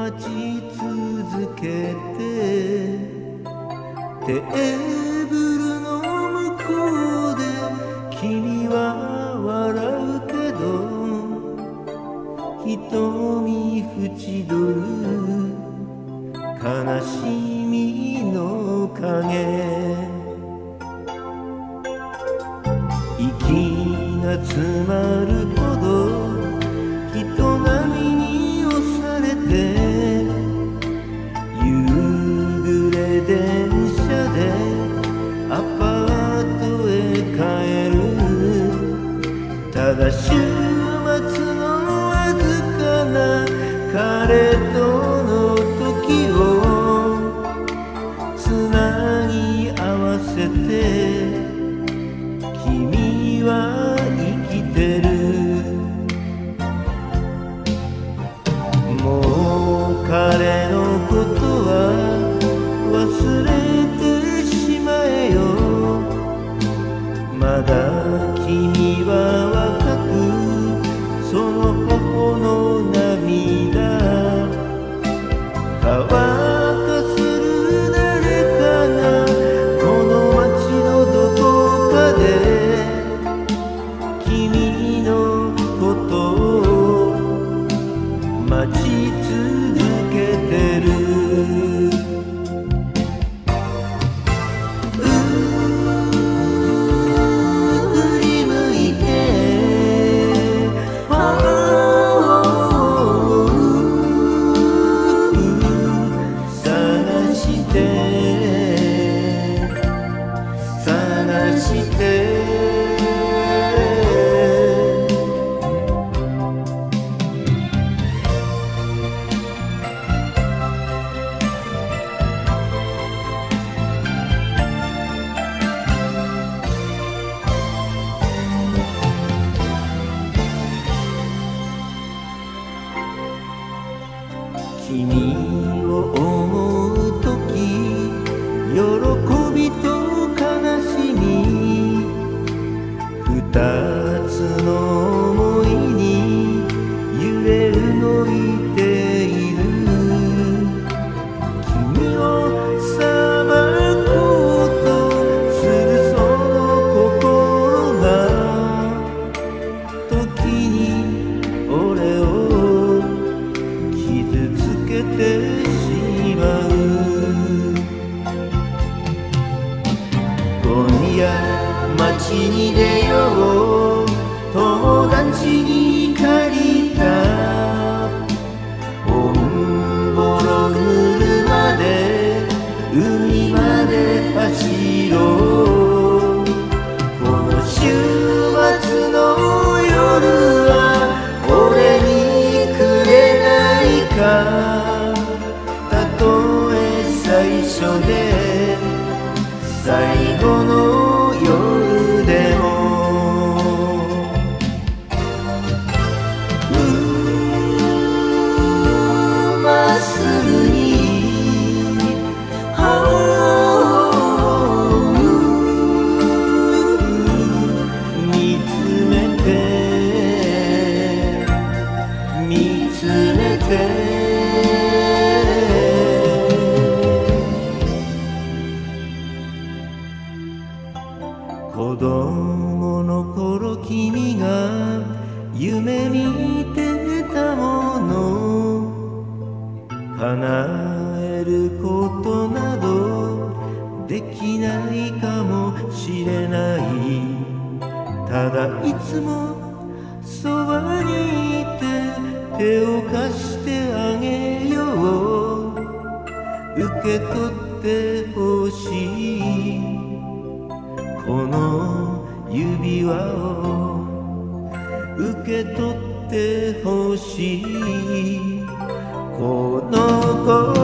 待ち続けてテーブルの向こうで君は笑うけど瞳縁取る悲しみの影。息が詰まるほど彼として探して街に出よう。友達に借りた。オンボロ車で海まで走ろう。この週末の夜は俺にくれないか。たとえ最初で。最後の夢見てたもの。叶えることなどできないかもしれない。ただいつもそばにいて手を貸してあげよう。受け取ってほしい。この指輪を受け取ってほしい。この子